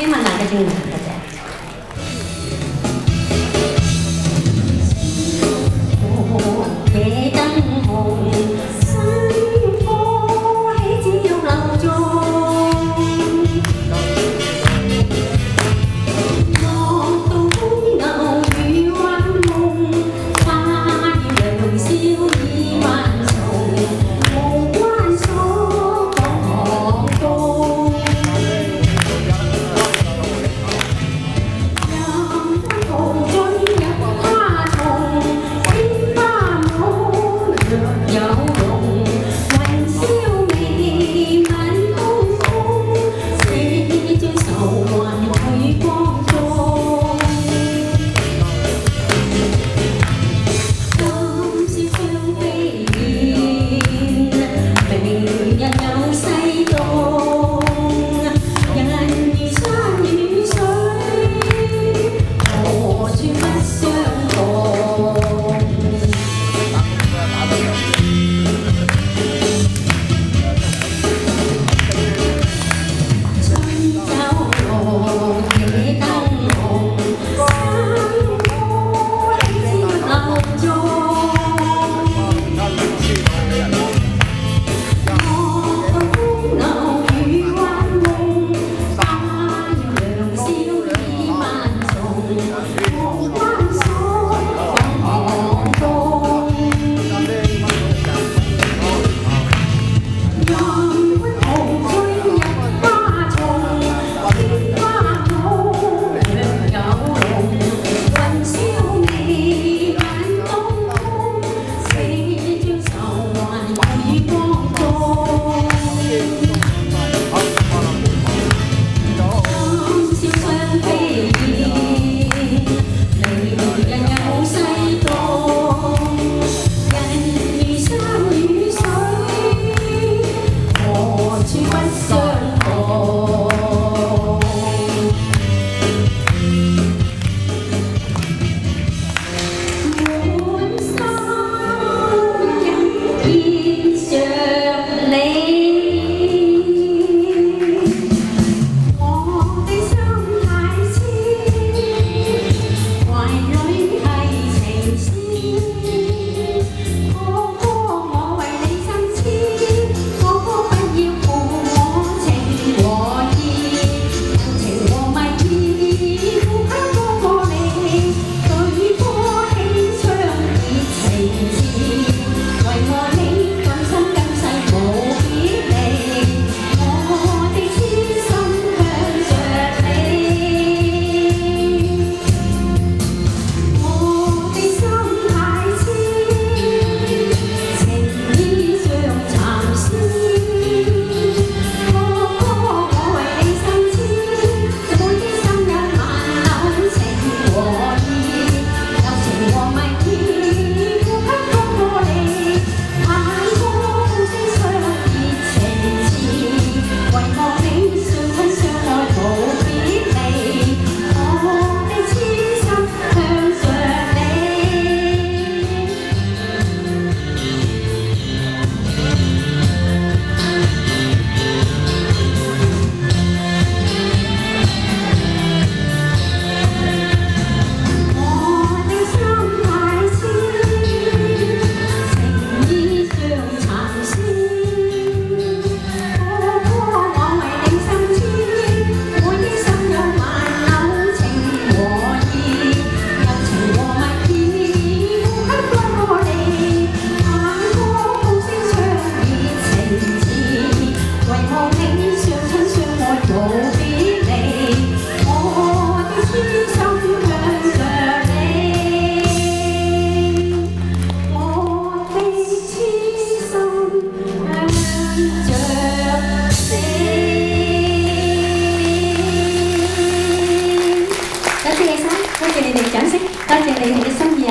你们哪个店？恭喜你，你的心意。